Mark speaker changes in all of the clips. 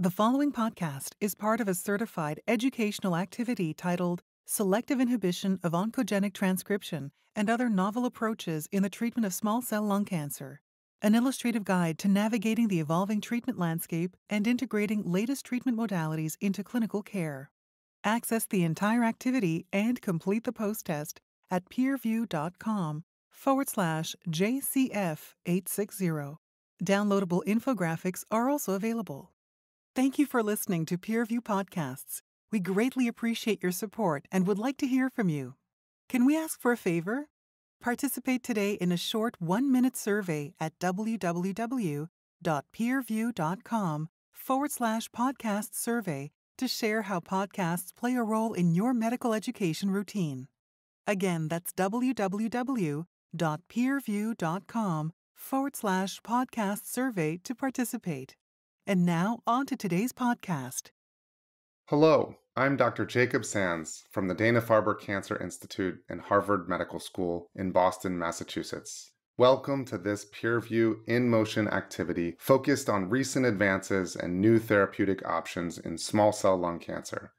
Speaker 1: The following podcast is part of a certified educational activity titled Selective Inhibition of Oncogenic Transcription and Other Novel Approaches in the Treatment of Small Cell Lung Cancer, an illustrative guide to navigating the evolving treatment landscape and integrating latest treatment modalities into clinical care. Access the entire activity and complete the post test at peerview.com forward slash JCF860. Downloadable infographics are also available. Thank you for listening to Peerview Podcasts. We greatly appreciate your support and would like to hear from you. Can we ask for a favor? Participate today in a short one minute survey at www.peerview.com forward slash podcast survey to share how podcasts play a role in your medical education routine. Again, that's www.peerview.com forward slash podcast survey to participate. And now, on to today's podcast.
Speaker 2: Hello, I'm Dr. Jacob Sands from the Dana Farber Cancer Institute and Harvard Medical School in Boston, Massachusetts. Welcome to this PeerView in motion activity focused on recent advances and new therapeutic options in small cell lung cancer.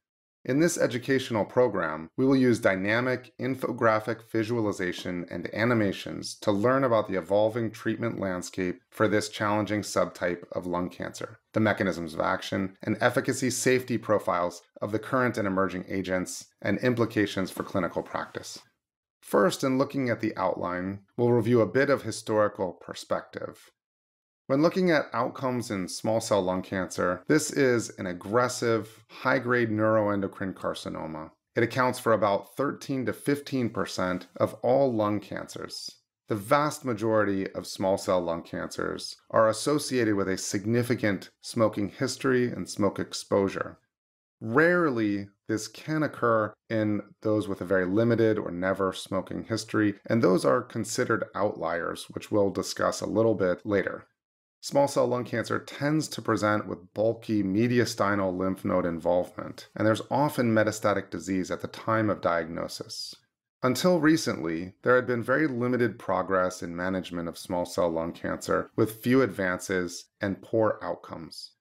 Speaker 2: In this educational program, we will use dynamic infographic visualization and animations to learn about the evolving treatment landscape for this challenging subtype of lung cancer, the mechanisms of action, and efficacy safety profiles of the current and emerging agents, and implications for clinical practice. First, in looking at the outline, we'll review a bit of historical perspective. When looking at outcomes in small cell lung cancer, this is an aggressive, high grade neuroendocrine carcinoma. It accounts for about 13 to 15% of all lung cancers. The vast majority of small cell lung cancers are associated with a significant smoking history and smoke exposure. Rarely, this can occur in those with a very limited or never smoking history, and those are considered outliers, which we'll discuss a little bit later. Small cell lung cancer tends to present with bulky mediastinal lymph node involvement, and there's often metastatic disease at the time of diagnosis. Until recently, there had been very limited progress in management of small cell lung cancer with few advances and poor outcomes.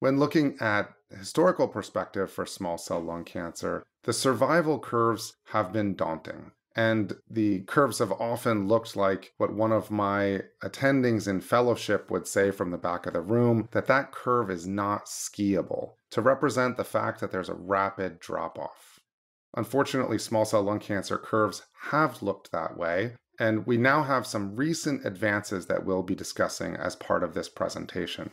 Speaker 2: When looking at historical perspective for small cell lung cancer, the survival curves have been daunting. And the curves have often looked like what one of my attendings in fellowship would say from the back of the room that that curve is not skiable to represent the fact that there's a rapid drop off. Unfortunately, small cell lung cancer curves have looked that way, and we now have some recent advances that we'll be discussing as part of this presentation.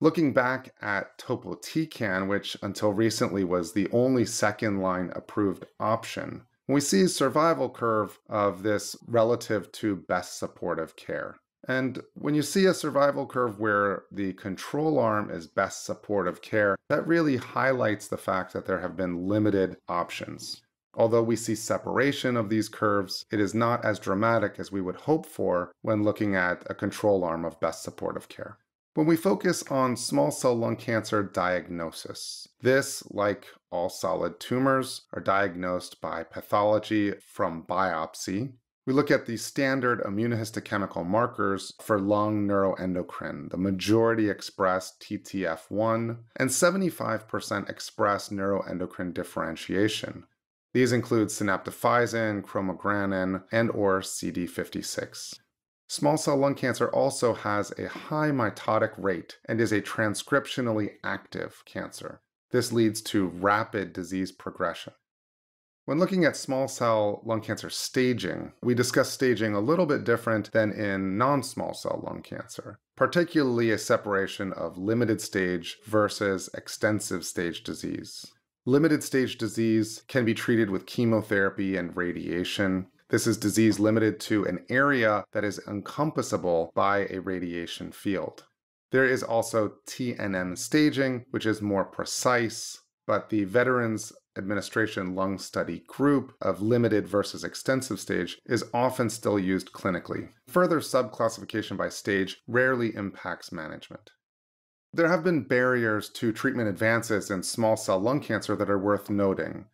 Speaker 2: Looking back at topotecan, which until recently was the only second line approved option, we see survival curve of this relative to best supportive care. And when you see a survival curve where the control arm is best supportive care, that really highlights the fact that there have been limited options. Although we see separation of these curves, it is not as dramatic as we would hope for when looking at a control arm of best supportive care. When we focus on small cell lung cancer diagnosis, this, like all solid tumors, are diagnosed by pathology from biopsy. We look at the standard immunohistochemical markers for lung neuroendocrine. The majority express TTF1 and 75% express neuroendocrine differentiation. These include synaptophysin, chromogranin, and or CD56. Small cell lung cancer also has a high mitotic rate and is a transcriptionally active cancer. This leads to rapid disease progression. When looking at small cell lung cancer staging, we discuss staging a little bit different than in non small cell lung cancer, particularly a separation of limited stage versus extensive stage disease. Limited stage disease can be treated with chemotherapy and radiation. This is disease limited to an area that is encompassable by a radiation field. There is also TNM staging, which is more precise, but the Veterans Administration Lung Study group of limited versus extensive stage is often still used clinically. Further subclassification by stage rarely impacts management. There have been barriers to treatment advances in small cell lung cancer that are worth noting.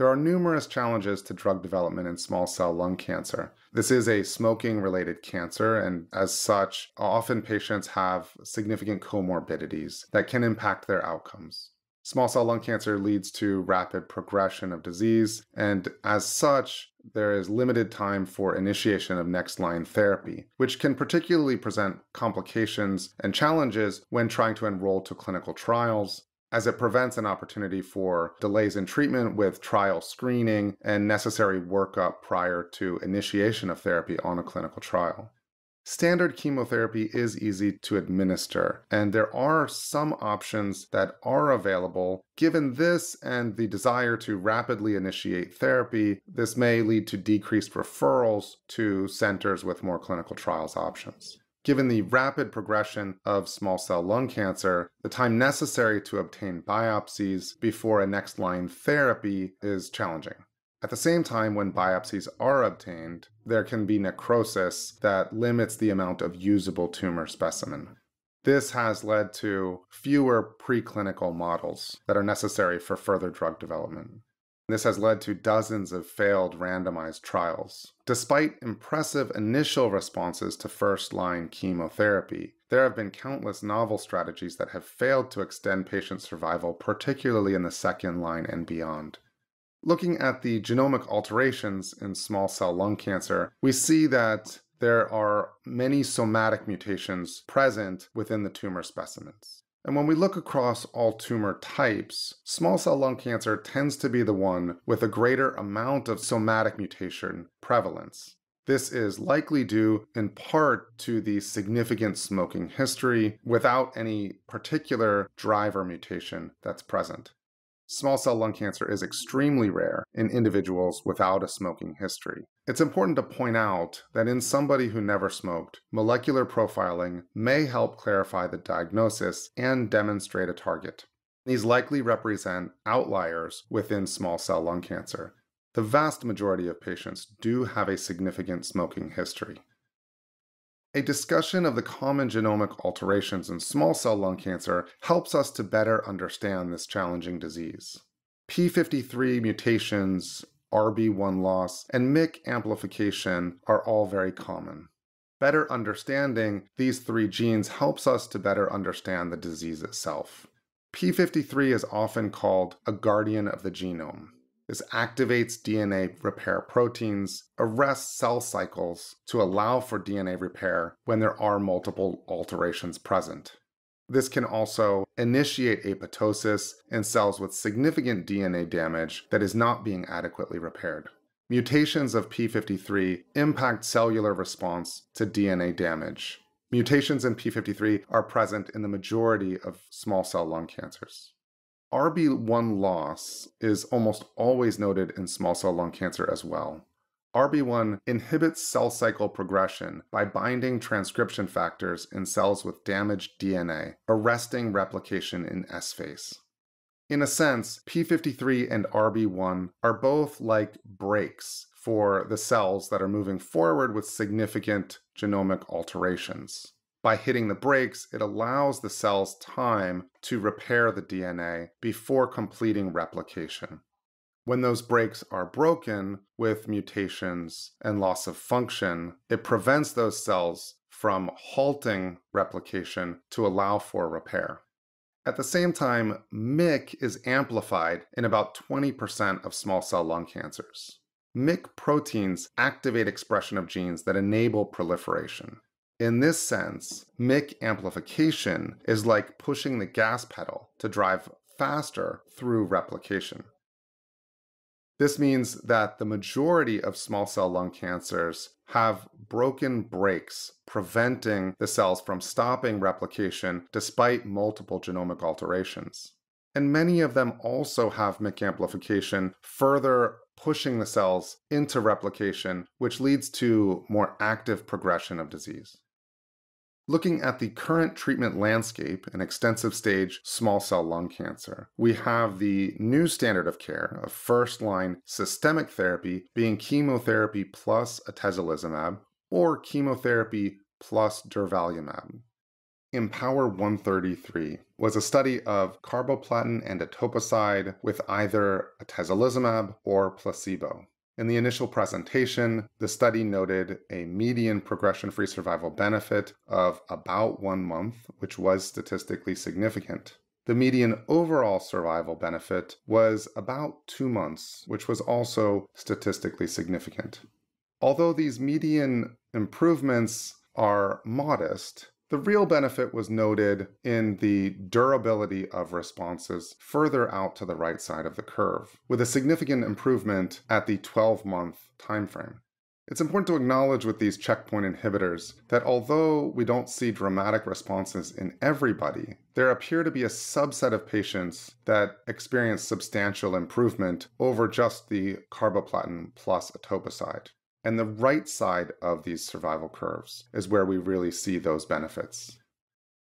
Speaker 2: There are numerous challenges to drug development in small cell lung cancer. This is a smoking related cancer, and as such, often patients have significant comorbidities that can impact their outcomes. Small cell lung cancer leads to rapid progression of disease, and as such, there is limited time for initiation of next line therapy, which can particularly present complications and challenges when trying to enroll to clinical trials, as it prevents an opportunity for delays in treatment with trial screening and necessary workup prior to initiation of therapy on a clinical trial. Standard chemotherapy is easy to administer, and there are some options that are available. Given this and the desire to rapidly initiate therapy, this may lead to decreased referrals to centers with more clinical trials options. Given the rapid progression of small cell lung cancer, the time necessary to obtain biopsies before a next line therapy is challenging. At the same time, when biopsies are obtained, there can be necrosis that limits the amount of usable tumor specimen. This has led to fewer preclinical models that are necessary for further drug development. This has led to dozens of failed randomized trials. Despite impressive initial responses to first line chemotherapy, there have been countless novel strategies that have failed to extend patient survival, particularly in the second line and beyond. Looking at the genomic alterations in small cell lung cancer, we see that there are many somatic mutations present within the tumor specimens. And when we look across all tumor types, small cell lung cancer tends to be the one with a greater amount of somatic mutation prevalence. This is likely due in part to the significant smoking history without any particular driver mutation that's present small cell lung cancer is extremely rare in individuals without a smoking history. It's important to point out that in somebody who never smoked, molecular profiling may help clarify the diagnosis and demonstrate a target. These likely represent outliers within small cell lung cancer. The vast majority of patients do have a significant smoking history. A discussion of the common genomic alterations in small cell lung cancer helps us to better understand this challenging disease. P53 mutations, RB1 loss, and MYC amplification are all very common. Better understanding these three genes helps us to better understand the disease itself. P53 is often called a guardian of the genome. This activates DNA repair proteins, arrests cell cycles to allow for DNA repair when there are multiple alterations present. This can also initiate apoptosis in cells with significant DNA damage that is not being adequately repaired. Mutations of P53 impact cellular response to DNA damage. Mutations in P53 are present in the majority of small cell lung cancers. RB1 loss is almost always noted in small cell lung cancer as well. RB1 inhibits cell cycle progression by binding transcription factors in cells with damaged DNA, arresting replication in S phase. In a sense, P53 and RB1 are both like brakes for the cells that are moving forward with significant genomic alterations. By hitting the brakes, it allows the cells time to repair the DNA before completing replication. When those brakes are broken with mutations and loss of function, it prevents those cells from halting replication to allow for repair. At the same time, MYC is amplified in about 20% of small cell lung cancers. MYC proteins activate expression of genes that enable proliferation. In this sense, MYC amplification is like pushing the gas pedal to drive faster through replication. This means that the majority of small cell lung cancers have broken brakes preventing the cells from stopping replication despite multiple genomic alterations. And many of them also have MYC amplification further pushing the cells into replication, which leads to more active progression of disease. Looking at the current treatment landscape in extensive stage small cell lung cancer, we have the new standard of care of first line systemic therapy being chemotherapy plus atezolizumab or chemotherapy plus durvalumab. IMpower 133 was a study of carboplatin and etoposide with either atezolizumab or placebo. In the initial presentation, the study noted a median progression free survival benefit of about one month, which was statistically significant. The median overall survival benefit was about two months, which was also statistically significant. Although these median improvements are modest, the real benefit was noted in the durability of responses further out to the right side of the curve, with a significant improvement at the 12 month timeframe. It's important to acknowledge with these checkpoint inhibitors that although we don't see dramatic responses in everybody, there appear to be a subset of patients that experience substantial improvement over just the carboplatin plus etoposide. And the right side of these survival curves is where we really see those benefits.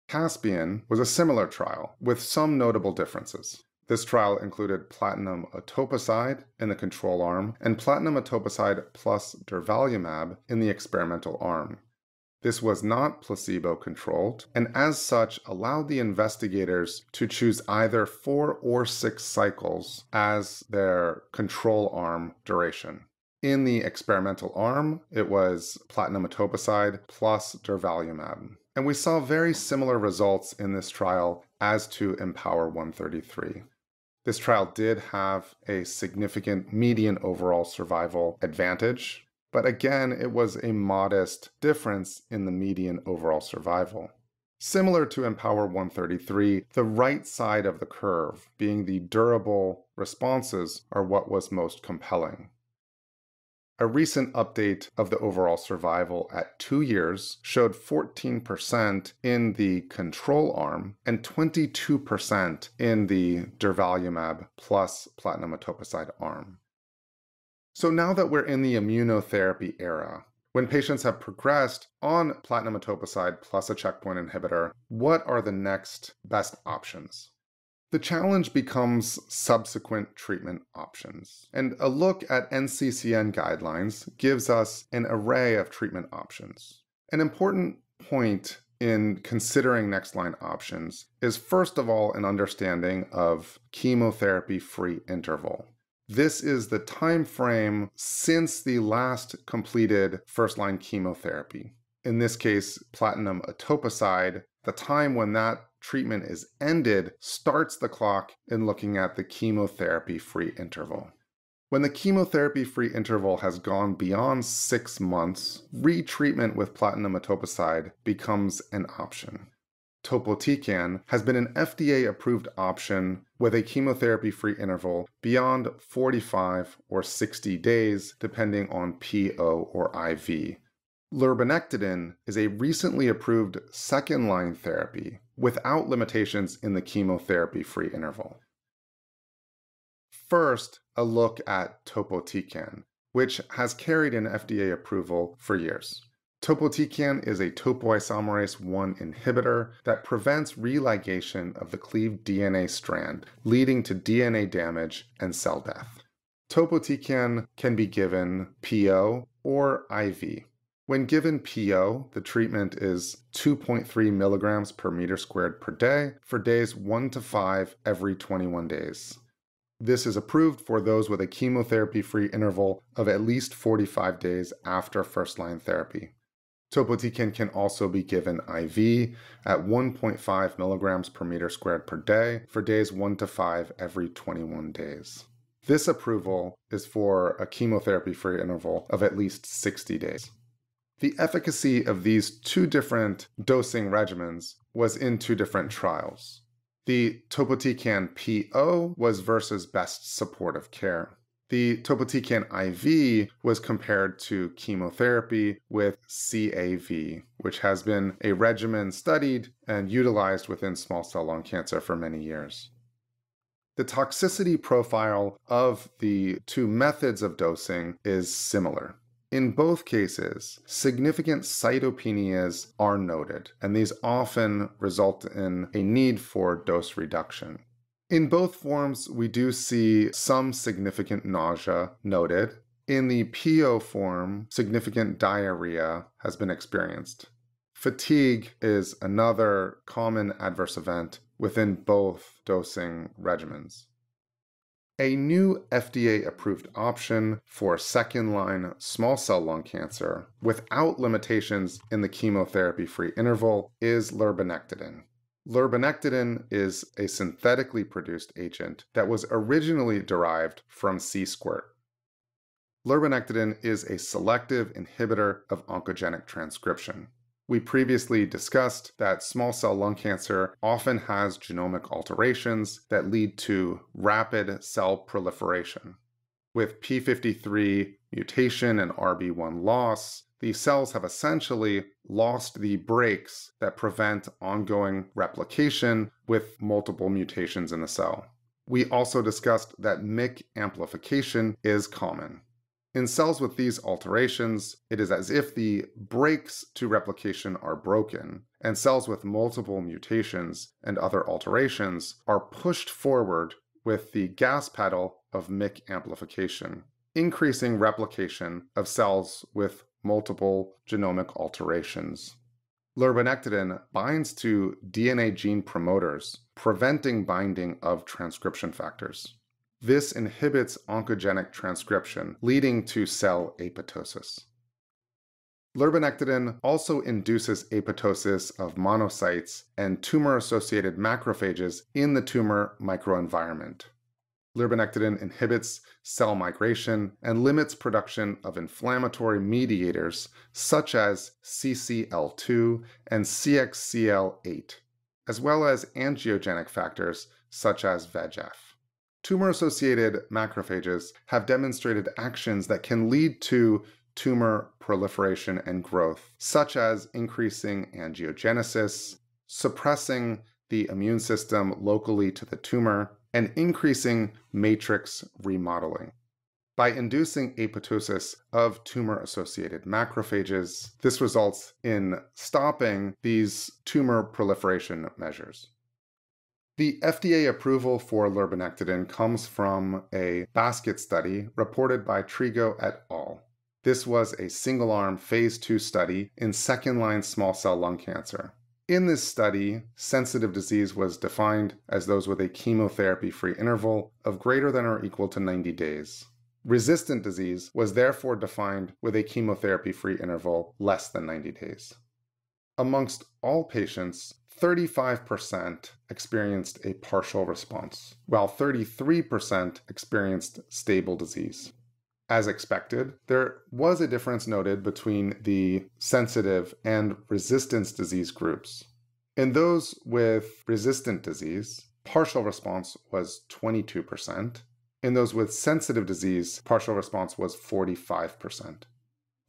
Speaker 2: Caspian was a similar trial with some notable differences. This trial included platinum etoposide in the control arm and platinum etoposide plus durvalumab in the experimental arm. This was not placebo controlled, and as such allowed the investigators to choose either four or six cycles as their control arm duration. In the experimental arm, it was platinum etoposide plus durvalumab. And we saw very similar results in this trial as to IMpower 133. This trial did have a significant median overall survival advantage, but again, it was a modest difference in the median overall survival. Similar to IMpower 133, the right side of the curve, being the durable responses, are what was most compelling. A recent update of the overall survival at two years showed 14% in the control arm and 22% in the durvalumab plus platinum etoposide arm. So now that we're in the immunotherapy era, when patients have progressed on platinum etoposide plus a checkpoint inhibitor, what are the next best options? The challenge becomes subsequent treatment options. And a look at NCCN guidelines gives us an array of treatment options. An important point in considering next line options is first of all an understanding of chemotherapy free interval. This is the time frame since the last completed first line chemotherapy. In this case, platinum etoposide, the time when that treatment is ended starts the clock in looking at the chemotherapy free interval. When the chemotherapy free interval has gone beyond six months, retreatment with platinum etoposide becomes an option. Topotecan has been an FDA approved option with a chemotherapy free interval beyond 45 or 60 days, depending on PO or IV. Lurbinectedin is a recently approved second line therapy without limitations in the chemotherapy free interval. First, a look at topotecan, which has carried an FDA approval for years. Topotecan is a topoisomerase 1 inhibitor that prevents religation of the cleaved DNA strand, leading to DNA damage and cell death. Topotecan can be given PO or IV. When given PO, the treatment is 2.3 milligrams per meter squared per day for days 1 to 5 every 21 days. This is approved for those with a chemotherapy free interval of at least 45 days after first line therapy. Topotecan can also be given IV at 1.5 milligrams per meter squared per day for days 1 to 5 every 21 days. This approval is for a chemotherapy free interval of at least 60 days. The efficacy of these two different dosing regimens was in two different trials. The Topotecan PO was versus best supportive care. The Topotecan IV was compared to chemotherapy with CAV, which has been a regimen studied and utilized within small cell lung cancer for many years. The toxicity profile of the two methods of dosing is similar. In both cases, significant cytopenias are noted, and these often result in a need for dose reduction. In both forms, we do see some significant nausea noted. In the PO form, significant diarrhea has been experienced. Fatigue is another common adverse event within both dosing regimens. A new FDA approved option for second line small cell lung cancer without limitations in the chemotherapy free interval is lurbinectedin. Lurbinectedin is a synthetically produced agent that was originally derived from sea squirt. Lurbinectedin is a selective inhibitor of oncogenic transcription. We previously discussed that small cell lung cancer often has genomic alterations that lead to rapid cell proliferation. With p53 mutation and RB1 loss, these cells have essentially lost the brakes that prevent ongoing replication with multiple mutations in the cell. We also discussed that MYC amplification is common. In cells with these alterations, it is as if the brakes to replication are broken, and cells with multiple mutations and other alterations are pushed forward with the gas pedal of MYC amplification, increasing replication of cells with multiple genomic alterations. Lurbinectedin binds to DNA gene promoters, preventing binding of transcription factors. This inhibits oncogenic transcription, leading to cell apoptosis. Lurbinectedin also induces apoptosis of monocytes and tumor associated macrophages in the tumor microenvironment. Lurbinectedin inhibits cell migration and limits production of inflammatory mediators such as CCL2 and CXCL8, as well as angiogenic factors such as VEGF. Tumor associated macrophages have demonstrated actions that can lead to tumor proliferation and growth, such as increasing angiogenesis, suppressing the immune system locally to the tumor, and increasing matrix remodeling. By inducing apoptosis of tumor associated macrophages, this results in stopping these tumor proliferation measures. The FDA approval for lurbinectedin comes from a basket study reported by Trigo et al. This was a single arm phase 2 study in second line small cell lung cancer. In this study, sensitive disease was defined as those with a chemotherapy free interval of greater than or equal to 90 days. Resistant disease was therefore defined with a chemotherapy free interval less than 90 days. Amongst all patients, 35% experienced a partial response, while 33% experienced stable disease. As expected, there was a difference noted between the sensitive and resistance disease groups. In those with resistant disease, partial response was 22%. In those with sensitive disease, partial response was 45%.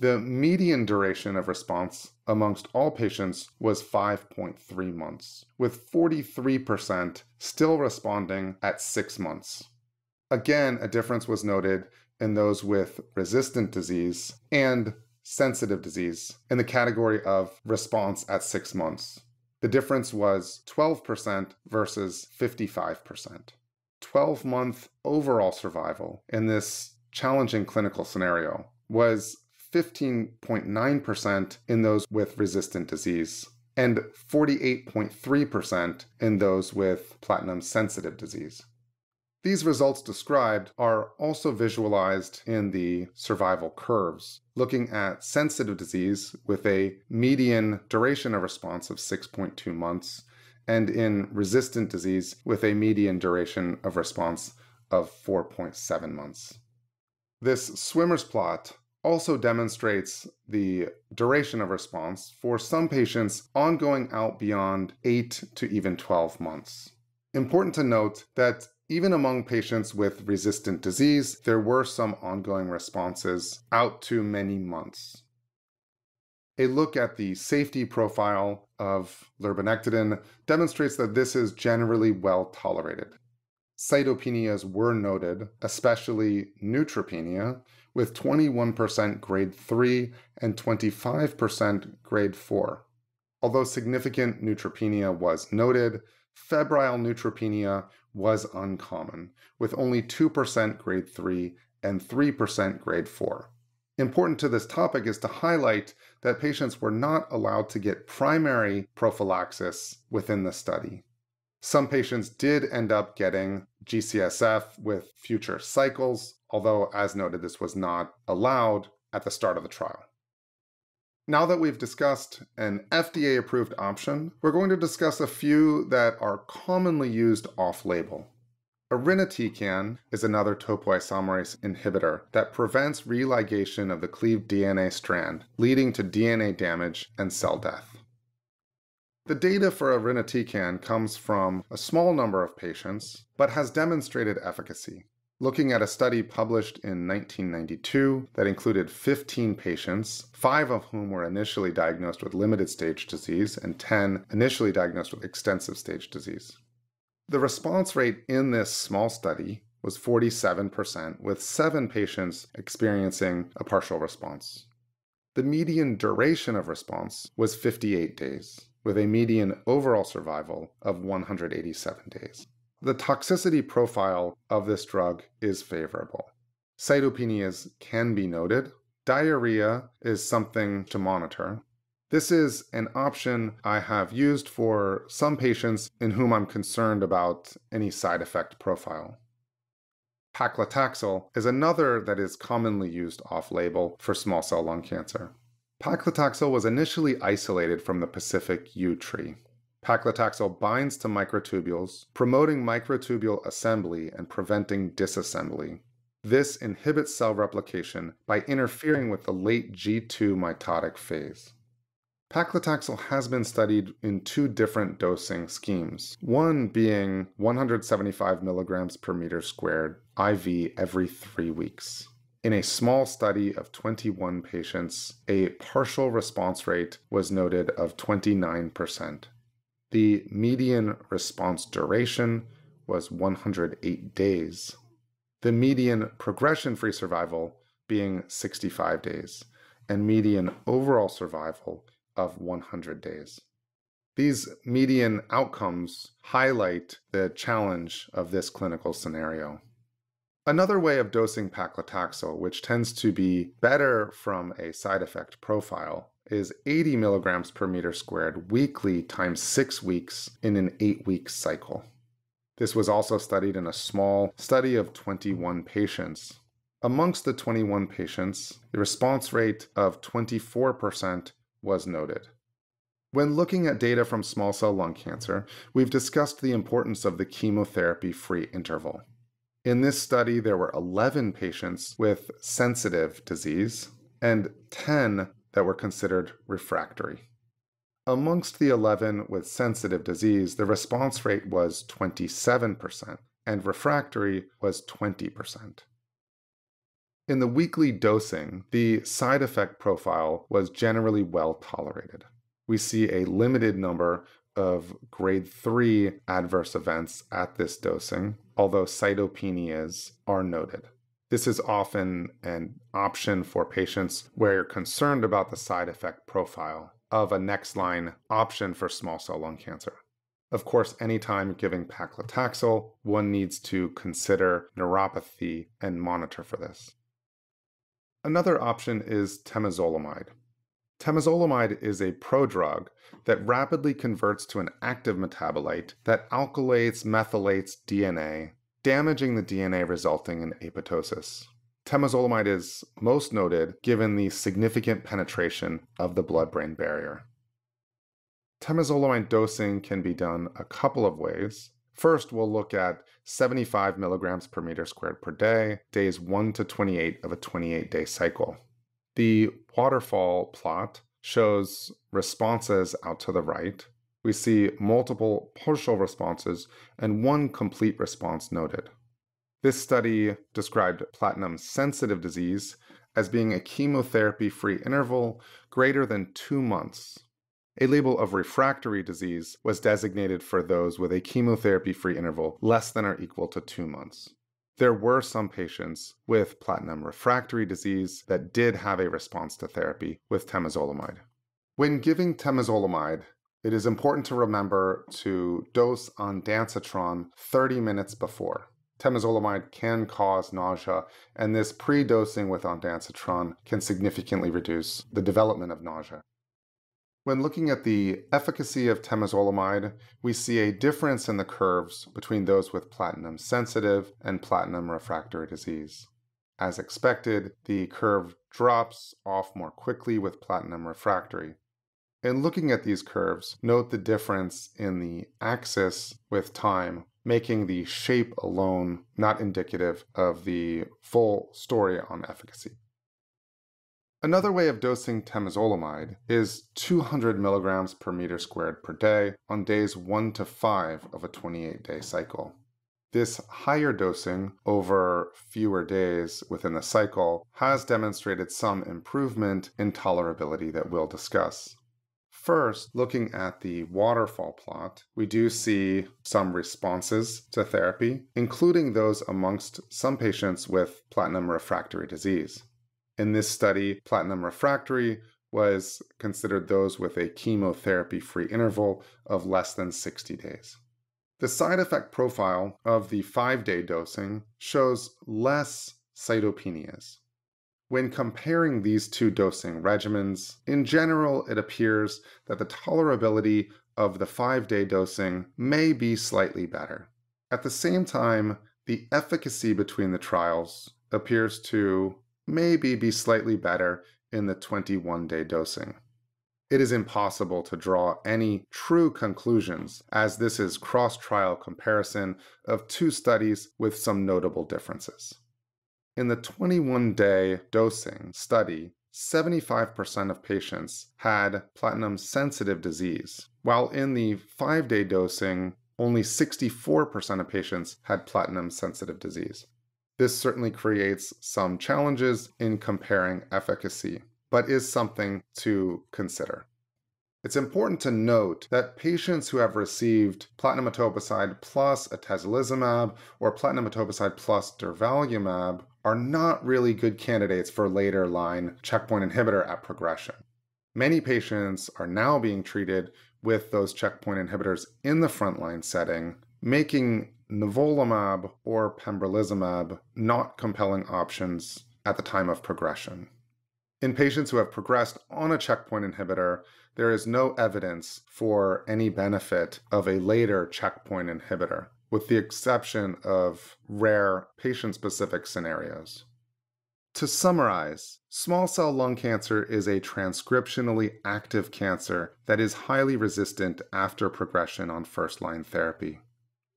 Speaker 2: The median duration of response amongst all patients was 5.3 months, with 43% still responding at six months. Again, a difference was noted in those with resistant disease and sensitive disease in the category of response at six months. The difference was 12% versus 55%. 12 month overall survival in this challenging clinical scenario was 15.9% in those with resistant disease and 48.3% in those with platinum sensitive disease. These results described are also visualized in the survival curves, looking at sensitive disease with a median duration of response of 6.2 months, and in resistant disease with a median duration of response of 4.7 months. This swimmer's plot also demonstrates the duration of response for some patients ongoing out beyond 8 to even 12 months. Important to note that even among patients with resistant disease, there were some ongoing responses out to many months. A look at the safety profile of lurbinectedin demonstrates that this is generally well tolerated. Cytopenias were noted, especially neutropenia, with 21% grade 3 and 25% grade 4. Although significant neutropenia was noted, febrile neutropenia was uncommon, with only 2% grade 3 and 3% grade 4. Important to this topic is to highlight that patients were not allowed to get primary prophylaxis within the study. Some patients did end up getting GCSF with future cycles, although, as noted, this was not allowed at the start of the trial. Now that we've discussed an FDA approved option, we're going to discuss a few that are commonly used off label. Irinotecan is another topoisomerase inhibitor that prevents religation of the cleaved DNA strand, leading to DNA damage and cell death. The data for irinotecan comes from a small number of patients, but has demonstrated efficacy. Looking at a study published in 1992 that included 15 patients, five of whom were initially diagnosed with limited stage disease and 10 initially diagnosed with extensive stage disease. The response rate in this small study was 47%, with seven patients experiencing a partial response. The median duration of response was 58 days with a median overall survival of 187 days. The toxicity profile of this drug is favorable. Cytopenias can be noted. Diarrhea is something to monitor. This is an option I have used for some patients in whom I'm concerned about any side effect profile. Paclitaxel is another that is commonly used off label for small cell lung cancer. Paclitaxel was initially isolated from the Pacific yew tree. Paclitaxel binds to microtubules, promoting microtubule assembly and preventing disassembly. This inhibits cell replication by interfering with the late G2 mitotic phase. Paclitaxel has been studied in two different dosing schemes, one being 175 milligrams per meter squared IV every three weeks. In a small study of 21 patients, a partial response rate was noted of 29%. The median response duration was 108 days. The median progression free survival being 65 days, and median overall survival of 100 days. These median outcomes highlight the challenge of this clinical scenario. Another way of dosing paclitaxel, which tends to be better from a side effect profile, is 80 milligrams per meter squared weekly times six weeks in an eight week cycle. This was also studied in a small study of 21 patients. Amongst the 21 patients, the response rate of 24% was noted. When looking at data from small cell lung cancer, we've discussed the importance of the chemotherapy free interval. In this study, there were 11 patients with sensitive disease and 10 that were considered refractory. Amongst the 11 with sensitive disease, the response rate was 27%, and refractory was 20%. In the weekly dosing, the side effect profile was generally well tolerated. We see a limited number of grade 3 adverse events at this dosing, although cytopenias are noted. This is often an option for patients where you're concerned about the side effect profile of a next line option for small cell lung cancer. Of course, anytime giving paclitaxel, one needs to consider neuropathy and monitor for this. Another option is temozolomide. Temozolomide is a prodrug that rapidly converts to an active metabolite that alkylates methylates DNA, damaging the DNA resulting in apoptosis. Temozolomide is most noted given the significant penetration of the blood brain barrier. Temozolomide dosing can be done a couple of ways. First, we'll look at 75 milligrams per meter squared per day, days 1 to 28 of a 28 day cycle. The waterfall plot shows responses out to the right. We see multiple partial responses and one complete response noted. This study described platinum sensitive disease as being a chemotherapy free interval greater than two months. A label of refractory disease was designated for those with a chemotherapy free interval less than or equal to two months. There were some patients with platinum refractory disease that did have a response to therapy with temozolomide. When giving temozolomide, it is important to remember to dose on ondansetron 30 minutes before. Temozolomide can cause nausea, and this pre dosing with ondansetron can significantly reduce the development of nausea. When looking at the efficacy of temozolomide, we see a difference in the curves between those with platinum sensitive and platinum refractory disease. As expected, the curve drops off more quickly with platinum refractory. In looking at these curves, note the difference in the axis with time, making the shape alone not indicative of the full story on efficacy. Another way of dosing temozolomide is 200 milligrams per meter squared per day on days 1 to 5 of a 28 day cycle. This higher dosing over fewer days within the cycle has demonstrated some improvement in tolerability that we'll discuss. First, looking at the waterfall plot, we do see some responses to therapy, including those amongst some patients with platinum refractory disease. In this study, platinum refractory was considered those with a chemotherapy free interval of less than 60 days. The side effect profile of the five day dosing shows less cytopenias. When comparing these two dosing regimens, in general, it appears that the tolerability of the five day dosing may be slightly better. At the same time, the efficacy between the trials appears to maybe be slightly better in the 21 day dosing. It is impossible to draw any true conclusions, as this is cross trial comparison of two studies with some notable differences. In the 21 day dosing study, 75% of patients had platinum sensitive disease, while in the five day dosing, only 64% of patients had platinum sensitive disease. This certainly creates some challenges in comparing efficacy, but is something to consider. It's important to note that patients who have received platinum etoposide plus atezolizumab or platinum etoposide plus durvalumab are not really good candidates for later line checkpoint inhibitor at progression. Many patients are now being treated with those checkpoint inhibitors in the frontline setting, making nivolumab or pembrolizumab not compelling options at the time of progression. In patients who have progressed on a checkpoint inhibitor, there is no evidence for any benefit of a later checkpoint inhibitor, with the exception of rare patient specific scenarios. To summarize, small cell lung cancer is a transcriptionally active cancer that is highly resistant after progression on first line therapy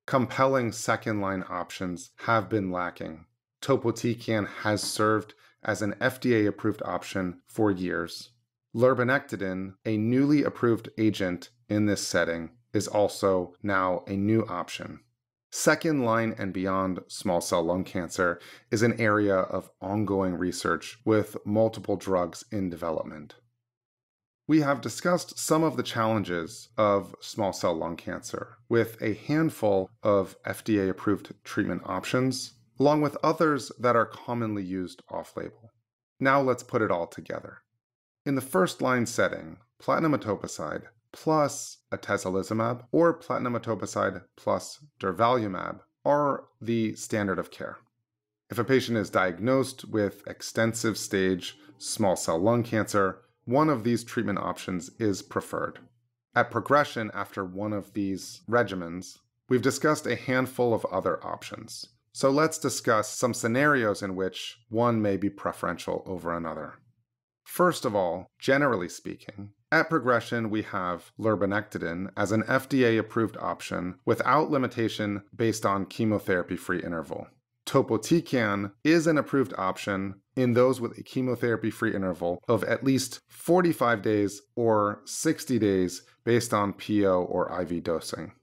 Speaker 2: compelling second line options have been lacking. Topotecan has served as an FDA approved option for years. Lurbinectedin, a newly approved agent in this setting, is also now a new option. Second line and beyond small cell lung cancer is an area of ongoing research with multiple drugs in development. We have discussed some of the challenges of small cell lung cancer with a handful of FDA approved treatment options, along with others that are commonly used off label. Now let's put it all together. In the first line setting, platinum etoposide plus atezolizumab or platinum etoposide plus durvalumab are the standard of care. If a patient is diagnosed with extensive stage small cell lung cancer, one of these treatment options is preferred. At progression after one of these regimens, we've discussed a handful of other options. So let's discuss some scenarios in which one may be preferential over another. First of all, generally speaking, at progression, we have lurbinectedin as an FDA approved option without limitation based on chemotherapy free interval. Topotecan is an approved option in those with a chemotherapy free interval of at least 45 days or 60 days based on PO or IV dosing.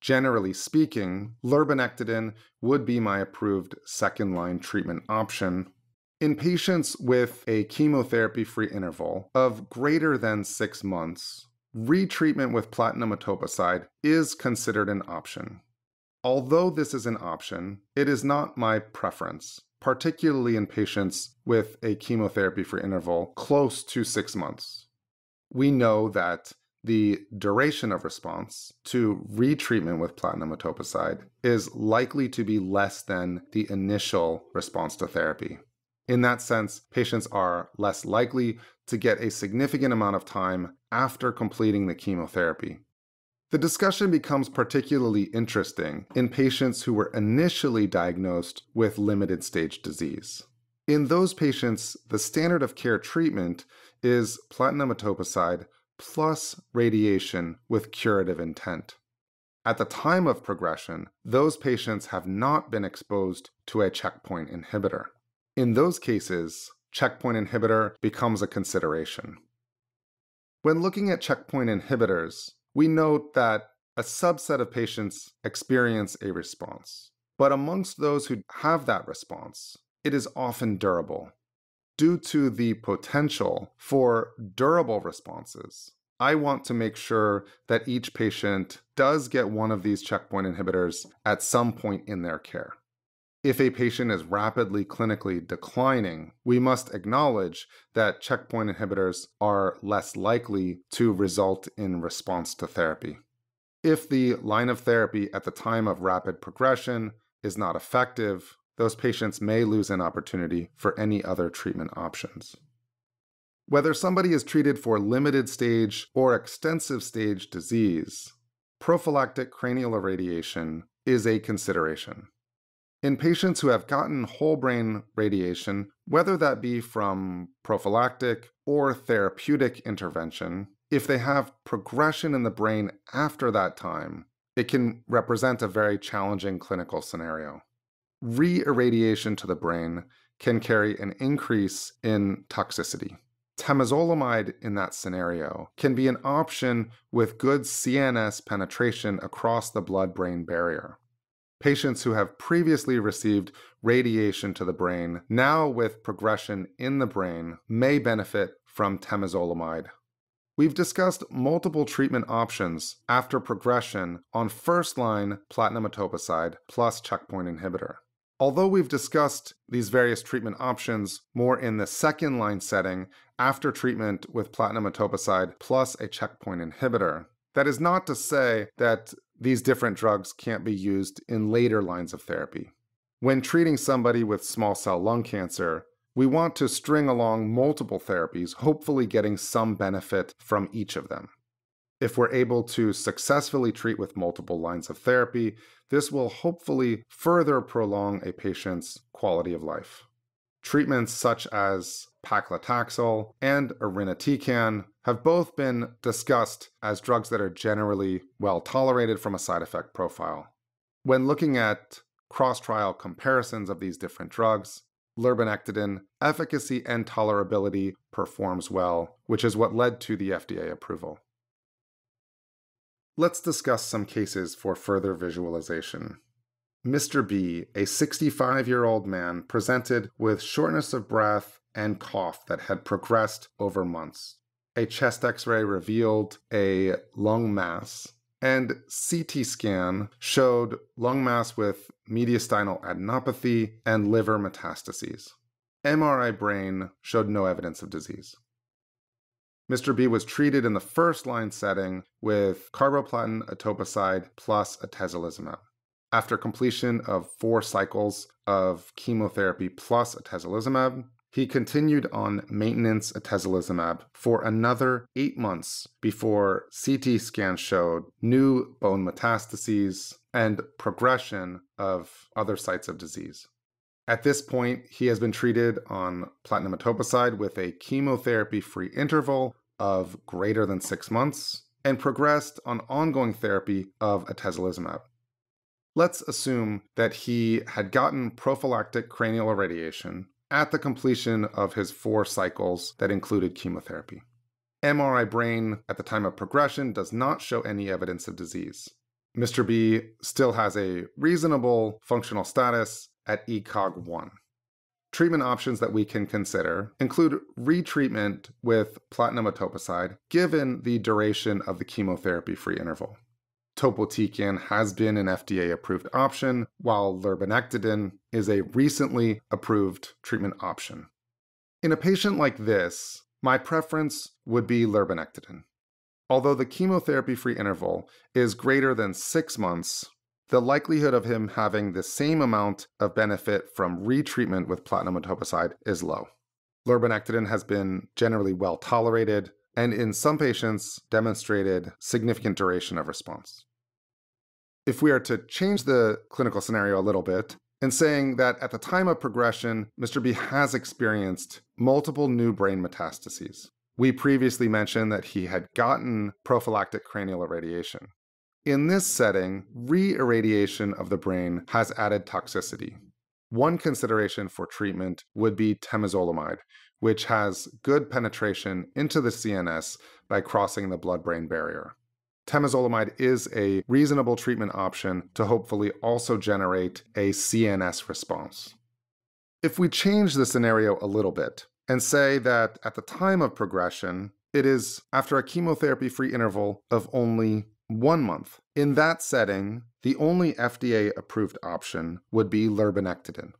Speaker 2: Generally speaking, lurbinectedin would be my approved second line treatment option. In patients with a chemotherapy free interval of greater than six months, retreatment with platinum etoposide is considered an option. Although this is an option, it is not my preference, particularly in patients with a chemotherapy free interval close to six months. We know that the duration of response to retreatment with platinum etoposide is likely to be less than the initial response to therapy. In that sense, patients are less likely to get a significant amount of time after completing the chemotherapy. The discussion becomes particularly interesting in patients who were initially diagnosed with limited stage disease. In those patients, the standard of care treatment is platinum etoposide plus radiation with curative intent. At the time of progression, those patients have not been exposed to a checkpoint inhibitor. In those cases, checkpoint inhibitor becomes a consideration. When looking at checkpoint inhibitors, we note that a subset of patients experience a response. But amongst those who have that response, it is often durable. Due to the potential for durable responses, I want to make sure that each patient does get one of these checkpoint inhibitors at some point in their care. If a patient is rapidly clinically declining, we must acknowledge that checkpoint inhibitors are less likely to result in response to therapy. If the line of therapy at the time of rapid progression is not effective, those patients may lose an opportunity for any other treatment options. Whether somebody is treated for limited stage or extensive stage disease, prophylactic cranial irradiation is a consideration. In patients who have gotten whole brain radiation, whether that be from prophylactic or therapeutic intervention, if they have progression in the brain after that time, it can represent a very challenging clinical scenario. Re irradiation to the brain can carry an increase in toxicity. Temozolomide in that scenario can be an option with good CNS penetration across the blood brain barrier. Patients who have previously received radiation to the brain, now with progression in the brain, may benefit from temozolomide. We've discussed multiple treatment options after progression on first line platinum etoposide plus checkpoint inhibitor. Although we've discussed these various treatment options more in the second line setting after treatment with platinum etoposide plus a checkpoint inhibitor, that is not to say that these different drugs can't be used in later lines of therapy. When treating somebody with small cell lung cancer, we want to string along multiple therapies, hopefully getting some benefit from each of them. If we're able to successfully treat with multiple lines of therapy, this will hopefully further prolong a patient's quality of life. Treatments such as paclitaxel and irinotecan have both been discussed as drugs that are generally well tolerated from a side effect profile. When looking at cross trial comparisons of these different drugs, lurbinectedin efficacy and tolerability performs well, which is what led to the FDA approval. Let's discuss some cases for further visualization. Mr. B, a 65 year old man, presented with shortness of breath and cough that had progressed over months. A chest x ray revealed a lung mass, and CT scan showed lung mass with mediastinal adenopathy and liver metastases. MRI brain showed no evidence of disease. Mr. B was treated in the first line setting with carboplatin etoposide plus atezolizumab. After completion of four cycles of chemotherapy plus atezolizumab, he continued on maintenance atezolizumab for another eight months before CT scans showed new bone metastases and progression of other sites of disease. At this point, he has been treated on platinum etoposide with a chemotherapy free interval of greater than six months and progressed on ongoing therapy of atezolizumab. Let's assume that he had gotten prophylactic cranial irradiation at the completion of his four cycles that included chemotherapy. MRI brain at the time of progression does not show any evidence of disease. Mr. B still has a reasonable functional status at ECOG 1. Treatment options that we can consider include retreatment with platinum etoposide given the duration of the chemotherapy free interval topotecan has been an FDA approved option, while lurbinectedin is a recently approved treatment option. In a patient like this, my preference would be lurbinectedin. Although the chemotherapy free interval is greater than six months, the likelihood of him having the same amount of benefit from retreatment with platinum etoposide is low. Lurbinectedin has been generally well tolerated and in some patients demonstrated significant duration of response. If we are to change the clinical scenario a little bit, and saying that at the time of progression, Mr. B has experienced multiple new brain metastases. We previously mentioned that he had gotten prophylactic cranial irradiation. In this setting, re irradiation of the brain has added toxicity. One consideration for treatment would be temozolomide, which has good penetration into the CNS by crossing the blood brain barrier. Temozolomide is a reasonable treatment option to hopefully also generate a CNS response. If we change the scenario a little bit and say that at the time of progression, it is after a chemotherapy free interval of only one month. In that setting, the only FDA approved option would be lurbinectedin.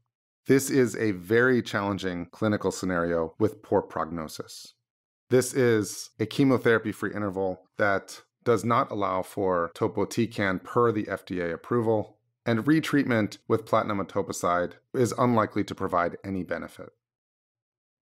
Speaker 2: This is a very challenging clinical scenario with poor prognosis. This is a chemotherapy free interval that does not allow for topotecan per the FDA approval, and retreatment with platinum etoposide is unlikely to provide any benefit.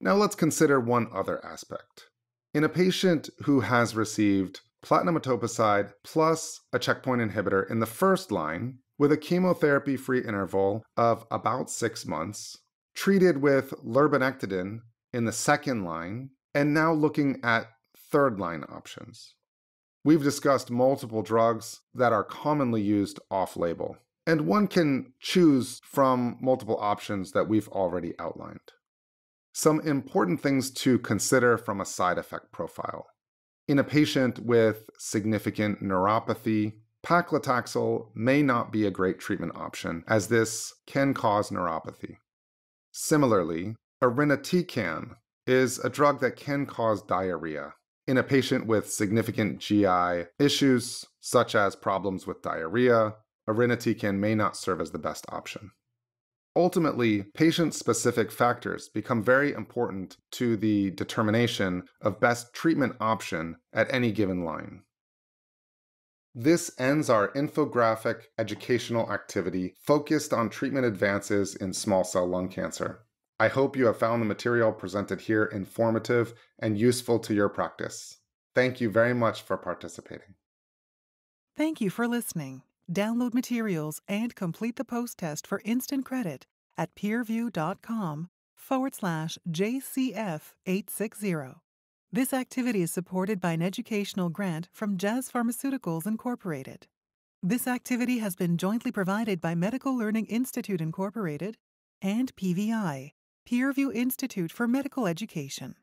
Speaker 2: Now let's consider one other aspect. In a patient who has received platinum etoposide plus a checkpoint inhibitor in the first line with a chemotherapy free interval of about six months, treated with lurbinectedin in the second line, and now looking at third line options. We've discussed multiple drugs that are commonly used off label, and one can choose from multiple options that we've already outlined. Some important things to consider from a side effect profile. In a patient with significant neuropathy, paclitaxel may not be a great treatment option, as this can cause neuropathy. Similarly, irinotecan is a drug that can cause diarrhea, in a patient with significant GI issues, such as problems with diarrhea, irinotecan may not serve as the best option. Ultimately, patient specific factors become very important to the determination of best treatment option at any given line. This ends our infographic educational activity focused on treatment advances in small cell lung cancer. I hope you have found the material presented here informative and useful to your practice. Thank you very much for participating.
Speaker 1: Thank you for listening. Download materials and complete the post test for instant credit at peerview.com forward slash JCF 860. This activity is supported by an educational grant from Jazz Pharmaceuticals Incorporated. This activity has been jointly provided by Medical Learning Institute Incorporated and PVI. Peerview Institute for Medical Education.